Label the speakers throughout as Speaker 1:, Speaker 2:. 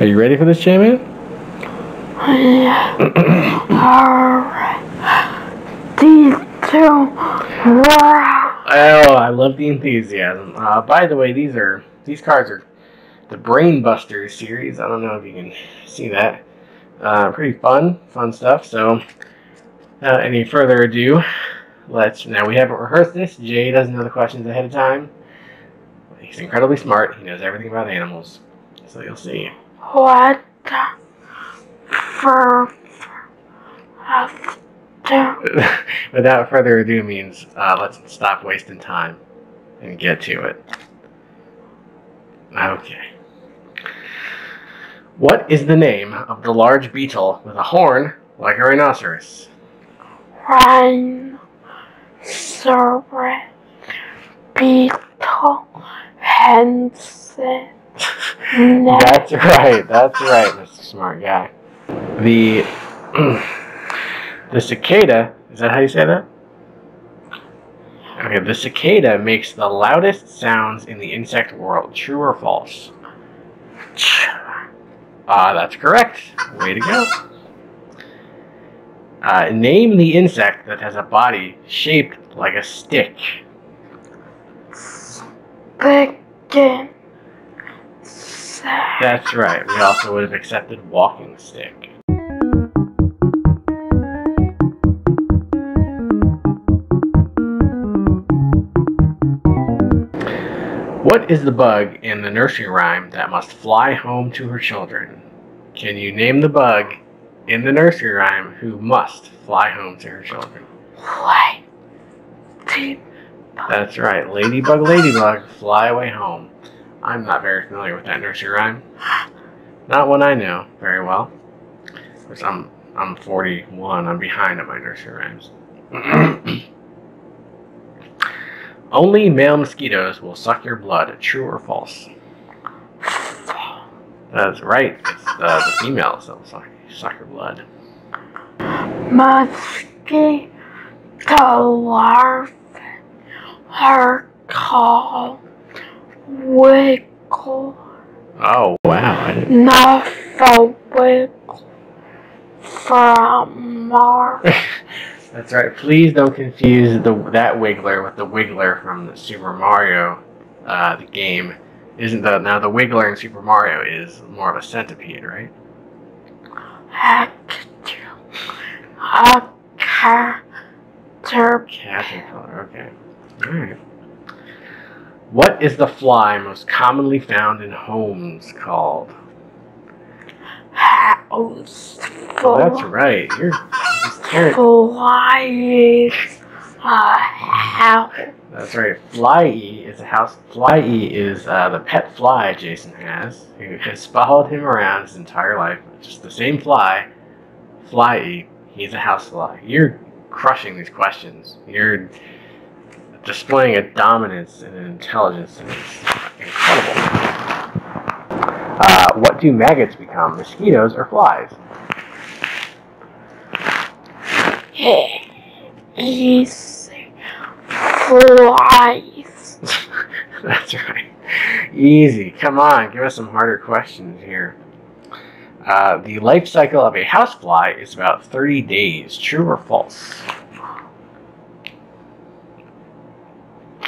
Speaker 1: Are you ready for this, J-Man?
Speaker 2: Yeah. Alright. These two.
Speaker 1: Oh, I love the enthusiasm. Uh, by the way, these are these cards are the Brain Busters series. I don't know if you can see that. Uh, pretty fun, fun stuff. So, uh, any further ado, let's. Now we haven't rehearsed this. Jay doesn't know the questions ahead of time. He's incredibly smart. He knows everything about animals. So you'll see.
Speaker 2: What for after
Speaker 1: Without further ado means uh, let's stop wasting time and get to it. Okay. What is the name of the large beetle with a horn like a rhinoceros?
Speaker 2: rhino cerebral beetle Hansen
Speaker 1: That's right. That's right, Mr. Smart Guy. The the cicada is that how you say that? Okay, the cicada makes the loudest sounds in the insect world. True or false? Ah, that's correct. Way to go. Uh, name the insect that has a body shaped like a stick.
Speaker 2: begin
Speaker 1: That's right. We also would have accepted walking stick. What is the bug in the nursery rhyme that must fly home to her children? Can you name the bug in the nursery rhyme who must fly home to her children?
Speaker 2: Deep
Speaker 1: That's right. Ladybug, ladybug, fly away home. I'm not very familiar with that nursery rhyme. Not one I know very well. Because I'm I'm 41. I'm behind on my nursery rhymes. Only male mosquitoes will suck your blood. True or false? That's right. It's uh, the females that will suck, suck your blood.
Speaker 2: mosquito larvae are called wiggle
Speaker 1: Oh wow! I didn't.
Speaker 2: the wiggle from Mars.
Speaker 1: That's right. Please don't confuse the that Wiggler with the Wiggler from the Super Mario, uh, the game. Isn't the now the Wiggler in Super Mario is more of a centipede, right?
Speaker 2: A caterpillar
Speaker 1: Caterpillar. Okay. All right. What is the fly most commonly found in homes called?
Speaker 2: house
Speaker 1: Oh, that's right. You're tearing-
Speaker 2: flies a house.
Speaker 1: That's right. Fly E is a house. Fly E is uh, the pet fly Jason has, who has followed him around his entire life. Just the same fly. Fly E. He's a house fly. You're crushing these questions. You're displaying a dominance and an intelligence, and it's incredible. Uh, what do maggots become? Mosquitoes or flies?
Speaker 2: Easy flies.
Speaker 1: That's right. Easy. Come on, give us some harder questions here. Uh, the life cycle of a housefly is about 30 days. True or false?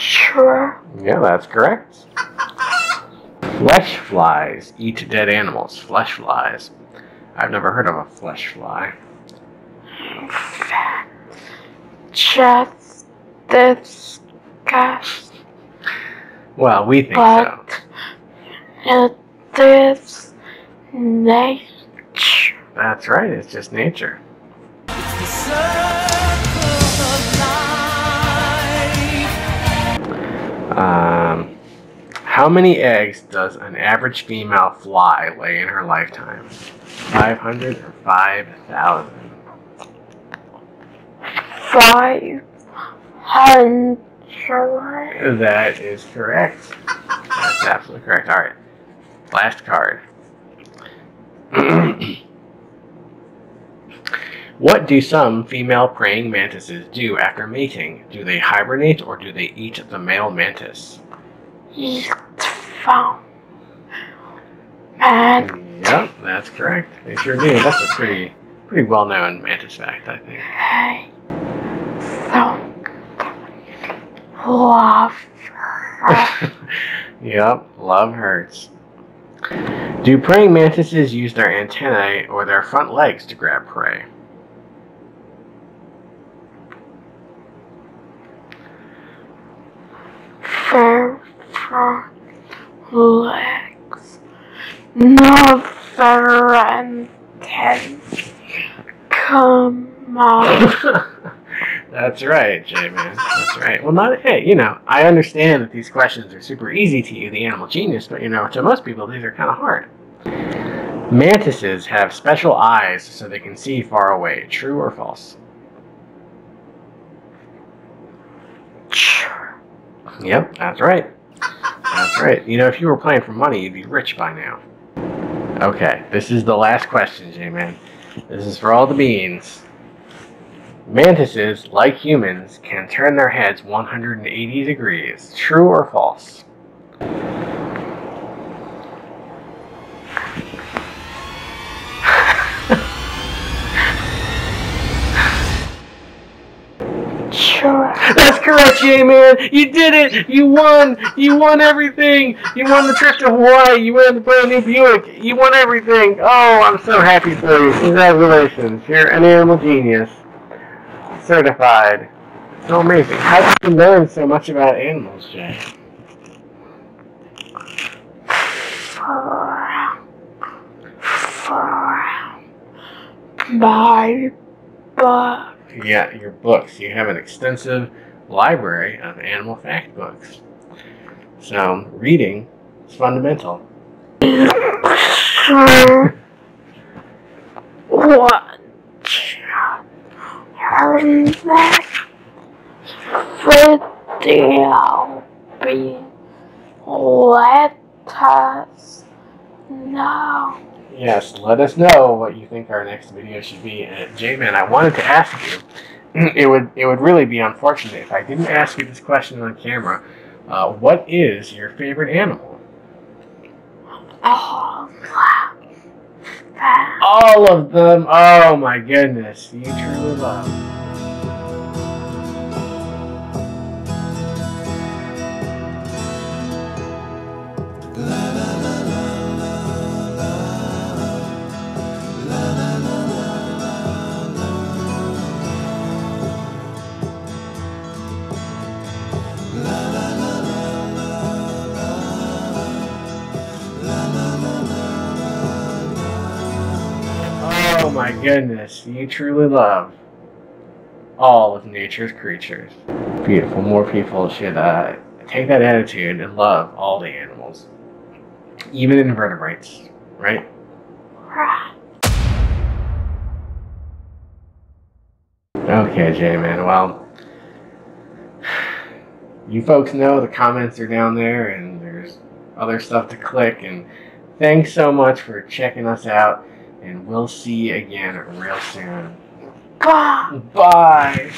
Speaker 2: True.
Speaker 1: Yeah, that's correct. Flesh flies eat dead animals. Flesh flies. I've never heard of a flesh fly.
Speaker 2: Just discuss,
Speaker 1: Well, we think so.
Speaker 2: but it is nature.
Speaker 1: That's right, it's just nature. Um, how many eggs does an average female fly lay in her lifetime? 500 or 5,000?
Speaker 2: Five hundred.
Speaker 1: That is correct. That's absolutely correct. All right. Last card. what do some female praying mantises do after mating? Do they hibernate or do they eat the male mantis?
Speaker 2: Eat found. And
Speaker 1: Yep, that's correct. They sure do. That's a pretty pretty well known mantis fact, I think.
Speaker 2: I don't love her.
Speaker 1: yep, love hurts. Do praying mantises use their antennae or their front legs to grab prey?
Speaker 2: Their front legs. Not their antennas. Come on.
Speaker 1: That's right, J-Man. That's right. Well, not hey, you know, I understand that these questions are super easy to you, the animal genius, but you know, to most people, these are kind of hard. Mantises have special eyes so they can see far away. True or false? Yep, that's right. Right. You know, if you were playing for money, you'd be rich by now. Okay, this is the last question, J-Man. This is for all the beans. Mantises, like humans, can turn their heads 180 degrees. True or false? That's correct, J-Man. You did it. You won. You won everything. You won the trip to Hawaii. You won the brand new Buick. You won everything. Oh, I'm so happy for you. Congratulations. You're an animal genius. Certified. So amazing. How did you learn so much about animals, Jay?
Speaker 2: My book.
Speaker 1: Yeah, your books. You have an extensive library of animal fact books. So, reading is fundamental.
Speaker 2: What? Her next video be let us know.
Speaker 1: Yes, let us know what you think our next video should be. And J-Man, I wanted to ask you. It would it would really be unfortunate if I didn't ask you this question on camera. Uh, what is your favorite animal?
Speaker 2: All that.
Speaker 1: All of them. Oh my goodness, you truly love. My goodness, you truly love all of nature's creatures. Beautiful. More people should uh, take that attitude and love all the animals, even invertebrates,
Speaker 2: right?
Speaker 1: Okay, J-Man. Well, you folks know the comments are down there, and there's other stuff to click. And thanks so much for checking us out, and we'll see you again real soon.
Speaker 2: Bye.
Speaker 1: Bye.